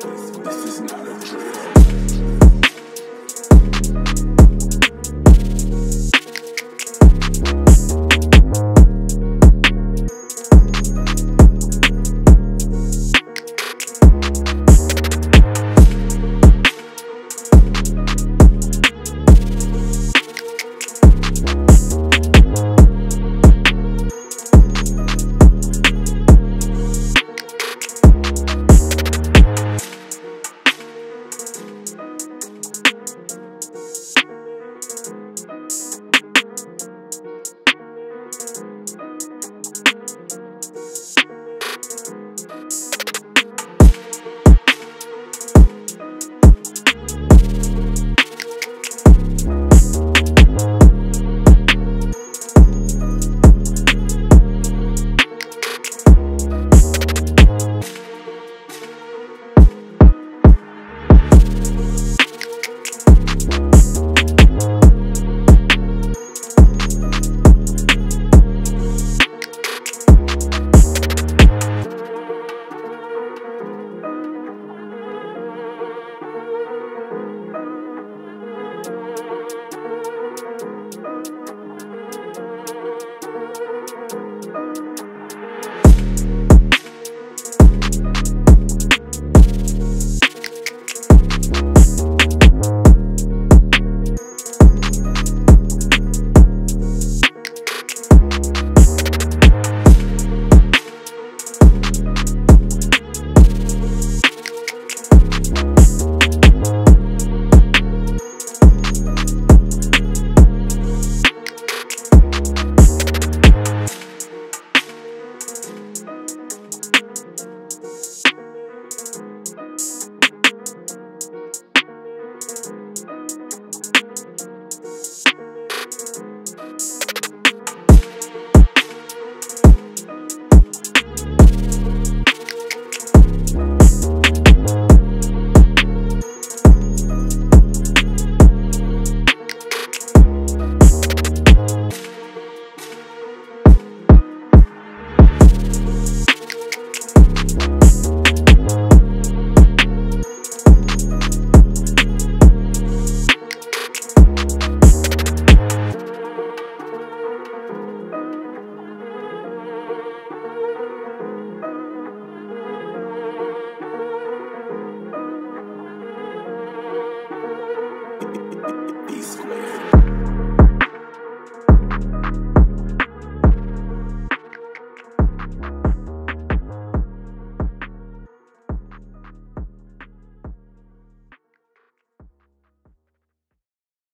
This, is not a